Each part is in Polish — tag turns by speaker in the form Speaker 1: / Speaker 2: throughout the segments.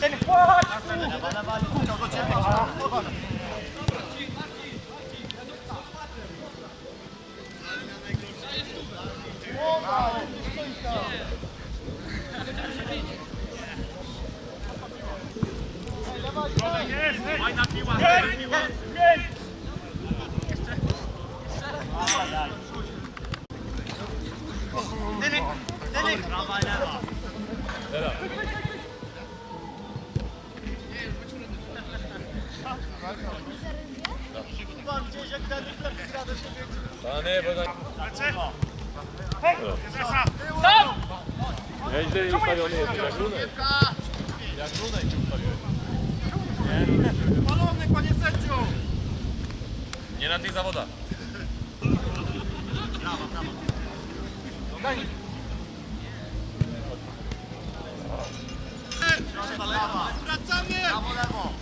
Speaker 1: Ten była. Jest, fajna piła.
Speaker 2: A nie, bo tak...
Speaker 1: Lecę. Prezesa.
Speaker 2: Ja źle ustawiony jest, jak runek. Jak runek się ustawiłeś.
Speaker 1: Palony, panie sędziu.
Speaker 2: Nie na tych zawodach.
Speaker 1: Wracamy. Prawo, lewo.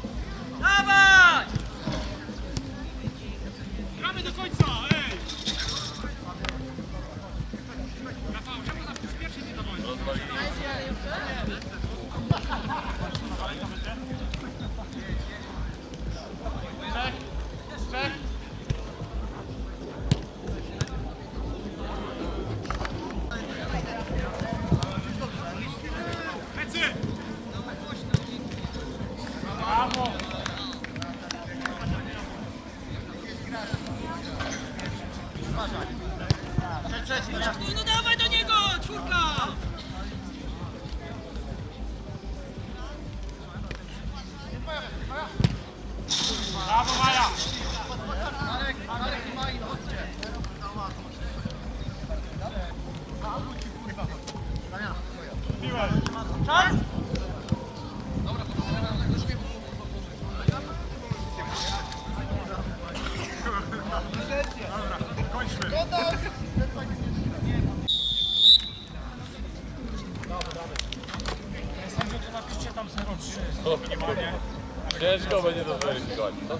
Speaker 3: No dawaj do niego, czwórka!
Speaker 1: Brawo, Maja.
Speaker 3: Czas?
Speaker 1: To napiszcie tam
Speaker 2: Ciężko będzie to zweryfikować, co?